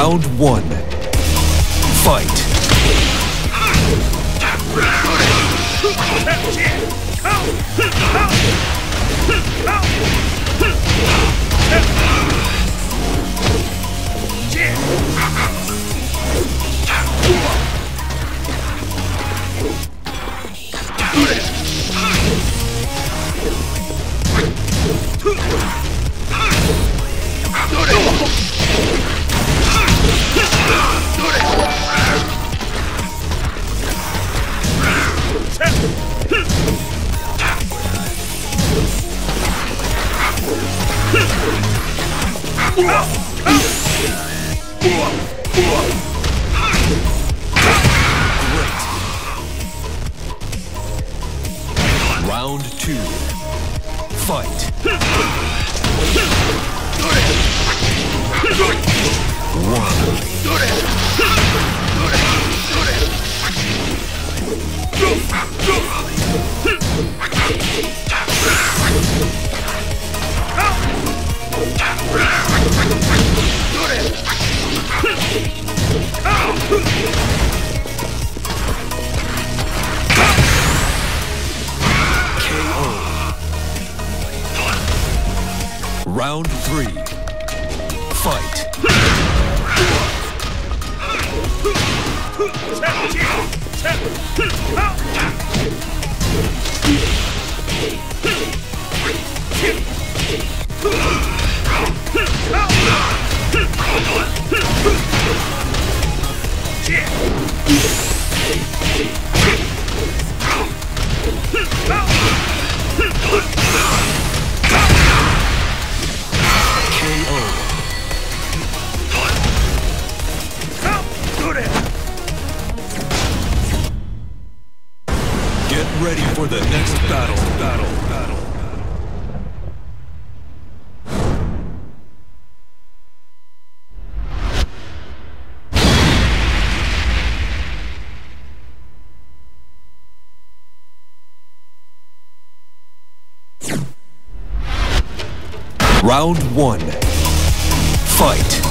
Round one. Fight. Round two. Fight. One. Three. Fight. KO. Round one. Fight.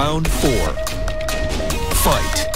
Round four. Fight.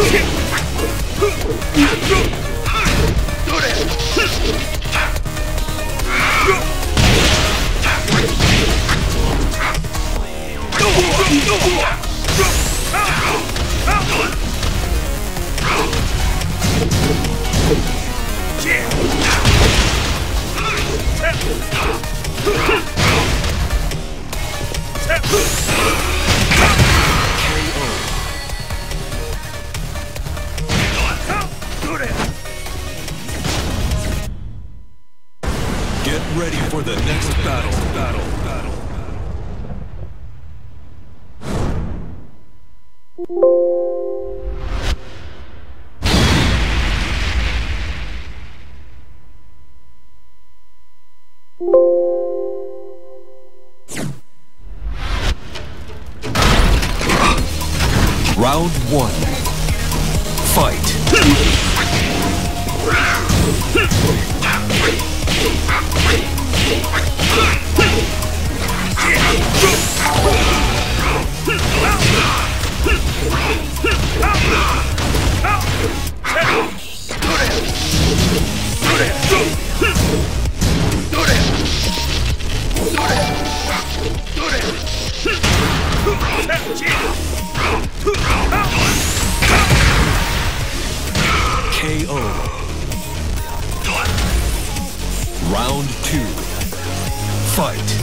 Okay. Round one. Fight. Fight.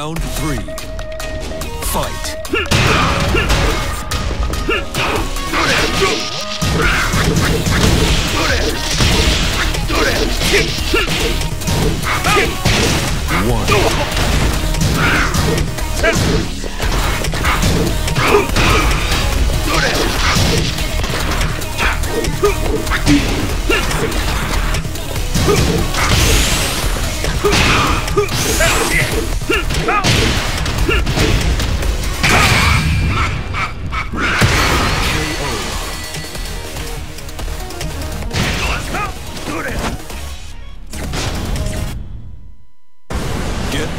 Round three. Fight. One.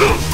KO.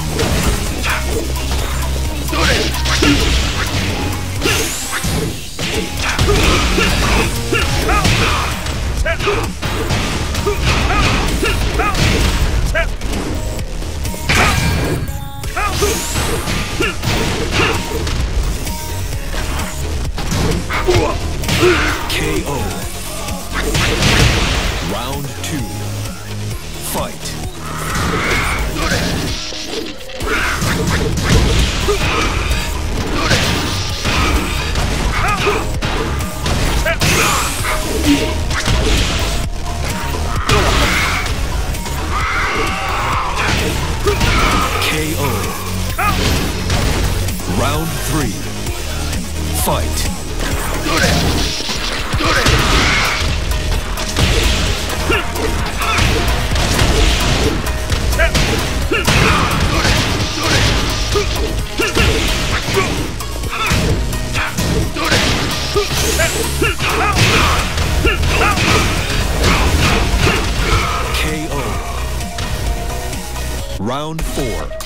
Round four.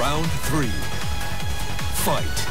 Round three. Fight.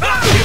KO.